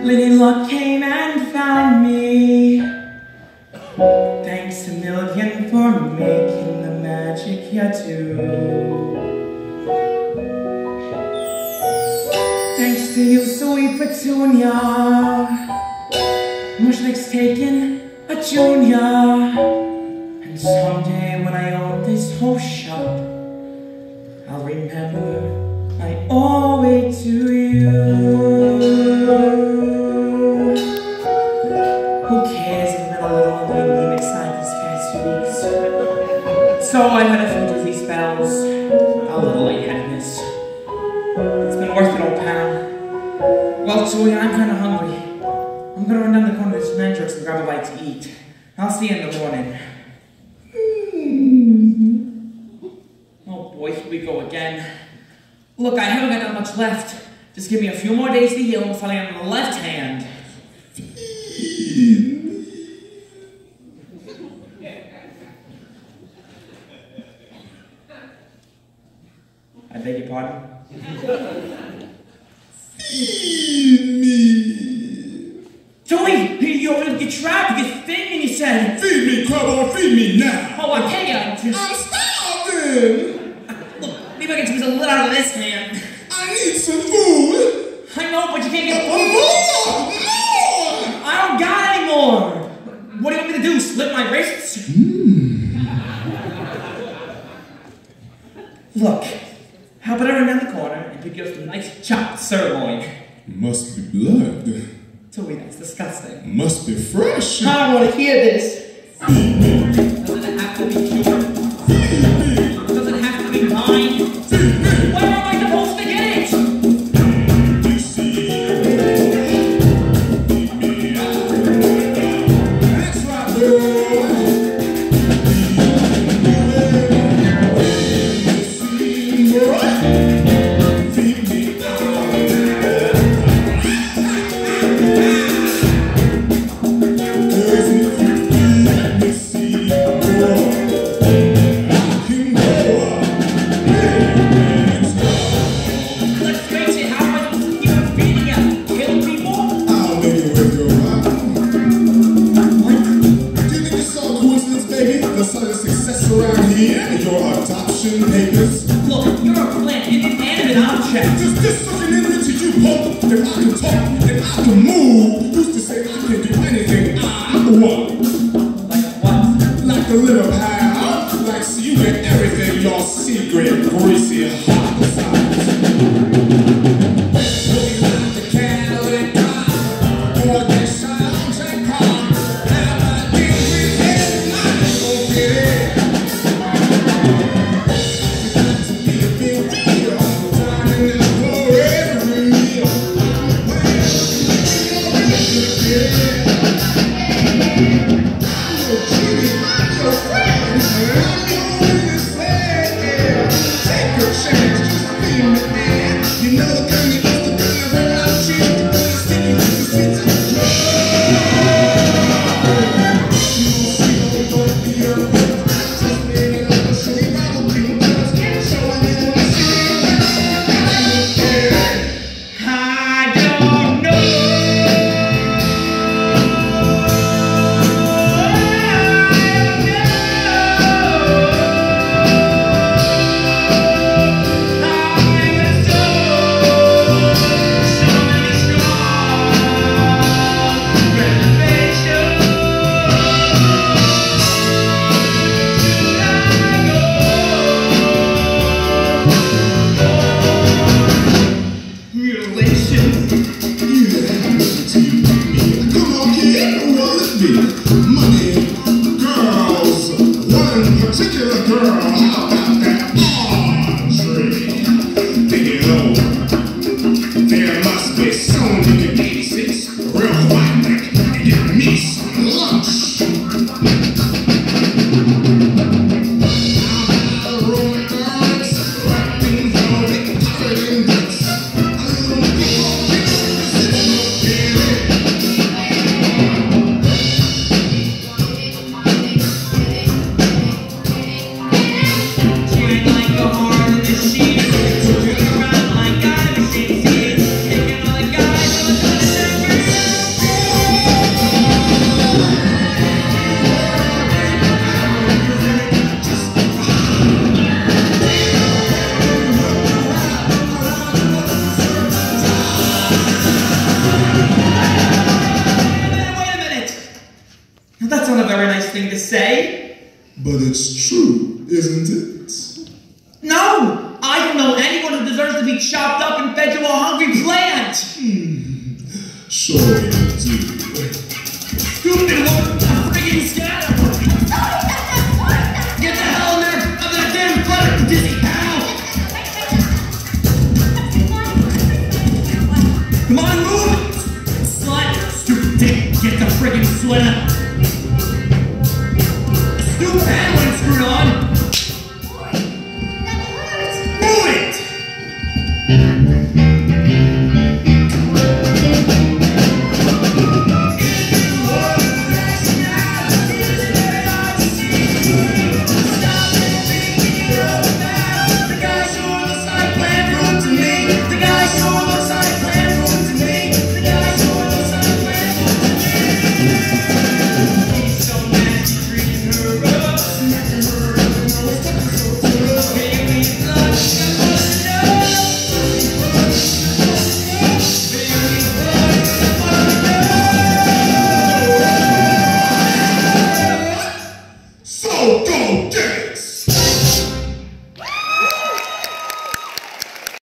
Lady Luck came and found me. Thanks a million for making the magic you do. Thanks to you, sweet Petunia. Mushnik's taking a junior. And someday when I own this whole shop, I'll remember I owe So I've had a few dizzy spells, a little lightheadedness. It's been worth it, old pal. Well, Julia, I'm kind of hungry. I'm gonna run down the corner to this Mandrax and grab a bite to eat. I'll see you in the morning. Mm-hmm. Oh boy, here we go again. Look, I haven't got that much left. Just give me a few more days to heal until I am on the left hand. trapped. You get and you said, Feed me, Krelborn, feed me now. Oh, I can't. I'm starving. Look, maybe I can squeeze a little out of this man. I need some food. I know, but you can't get oh, food. More, more. I don't got any more. What do you want me to do? Slip my wrists? Hmm. Look, how about I run down the corner and pick you up some nice chopped sirloin? Must be blood. Twoey, that's disgusting. Must be fresh. I don't want to hear this. Doesn't have to be pure. Doesn't have to be mine. I can talk, if I can move, thing to say. But it's true, isn't it? No! I don't know anyone who deserves to be chopped up and fed to a hungry plant! Hmm. Sure you do. Stupid woman! A friggin' scatter! Get the hell in there! Of that damn butter, dizzy pal! Come on, move! Slut! Stupid dick! Get the friggin' sweater!